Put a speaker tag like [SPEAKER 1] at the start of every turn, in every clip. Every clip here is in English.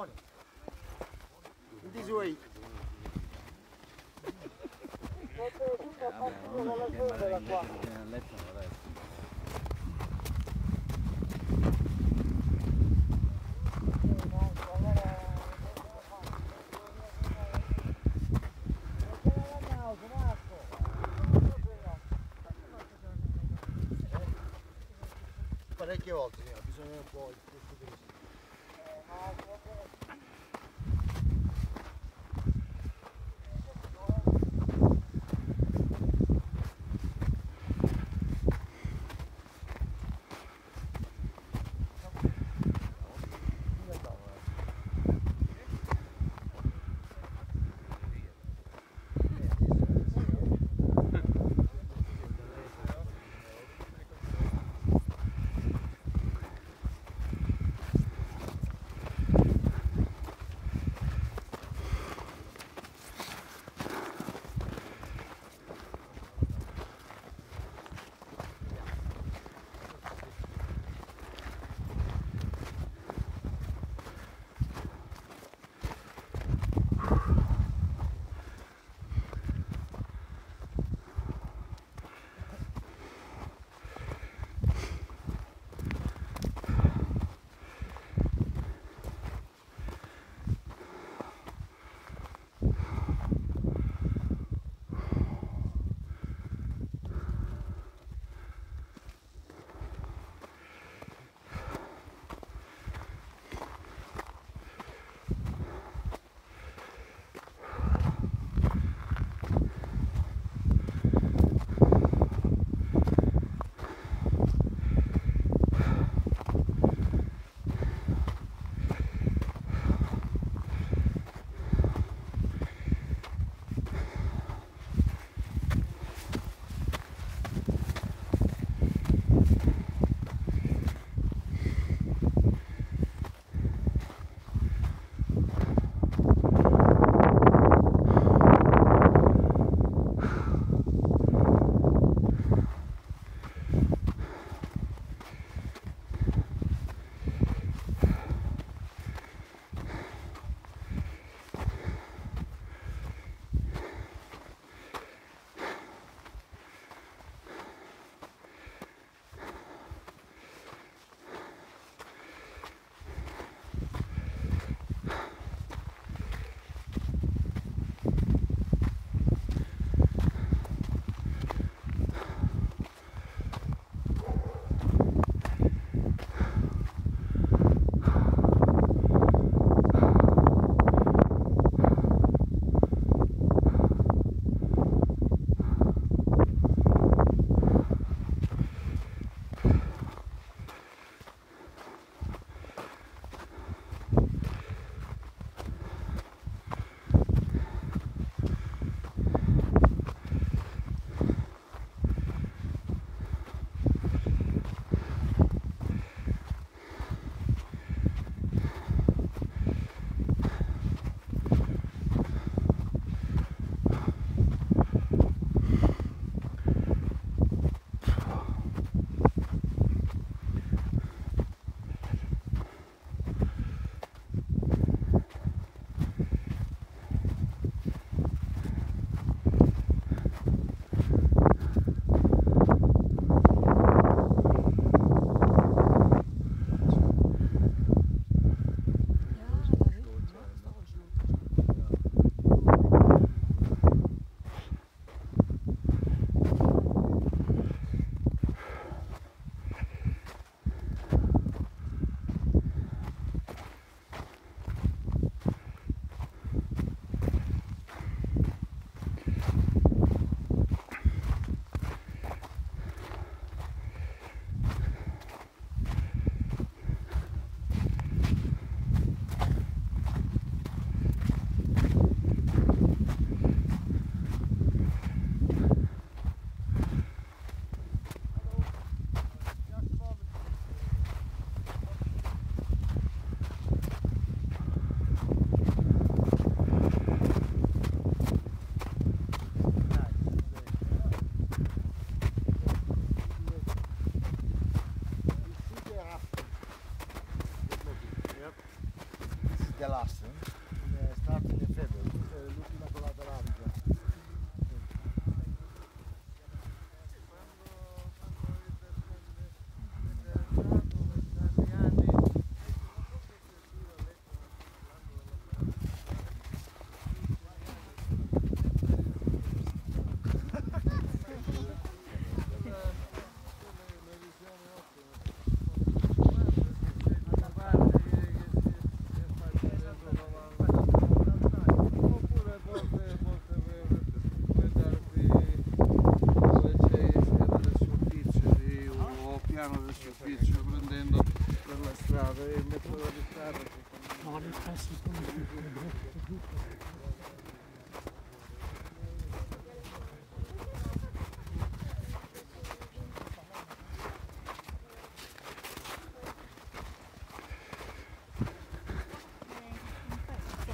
[SPEAKER 1] morning. In this way.
[SPEAKER 2] parecchie volte, bisogna un po'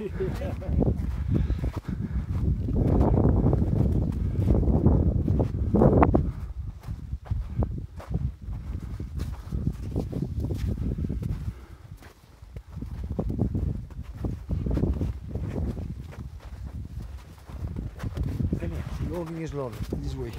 [SPEAKER 3] yeah. or
[SPEAKER 4] Vineyards Lawn? This way.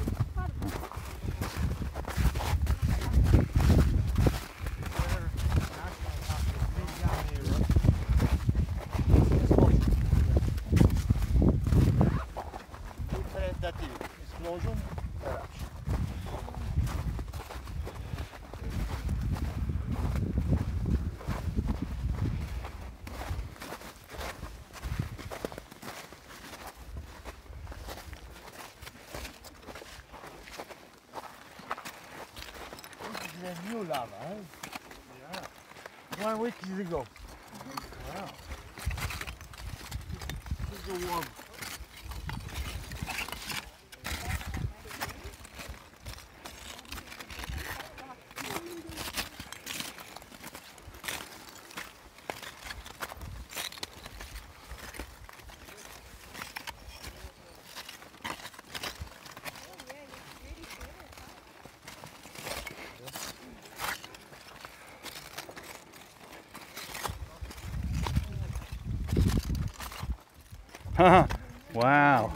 [SPEAKER 4] A new lava, eh? Yeah. One week ago. Wow. This is warm.
[SPEAKER 1] wow.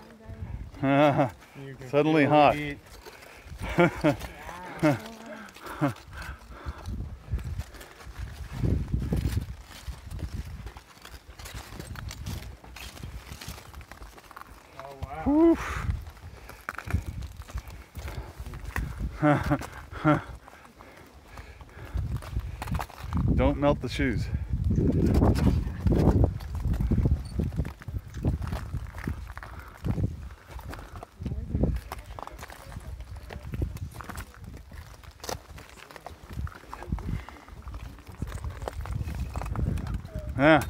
[SPEAKER 1] Suddenly hot. Whew. Don't melt the shoes. Yeah.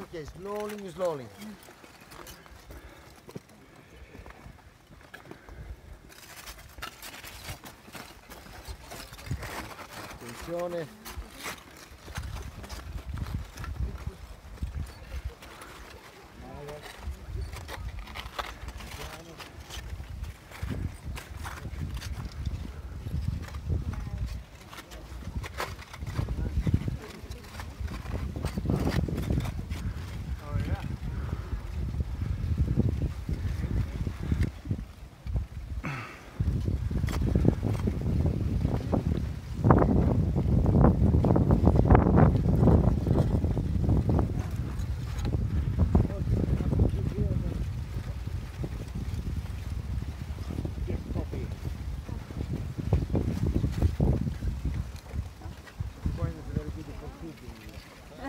[SPEAKER 4] Okay, slowly, slowly. Attenzione.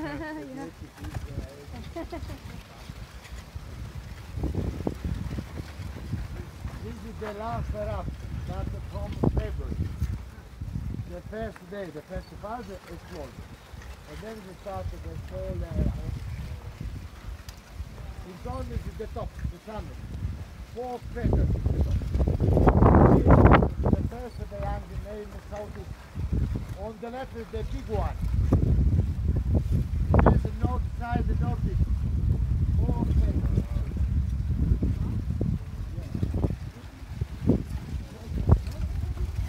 [SPEAKER 4] This is the last eruption, started from February. The first day, the first phase exploded. And then we started the whole eruption. In town is the top, the summit. Four craters is the top. The first they hang the name southeast. On the left is the big one. There's a note inside the notice.